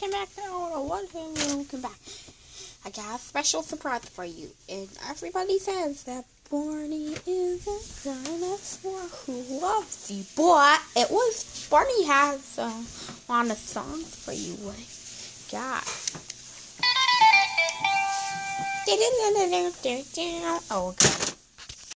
welcome back now. Welcome, welcome back. I got a special surprise for you. And everybody says that Barney is a dinosaur who loves you. But it was Barney has uh, one of songs for you. What got? Oh, okay.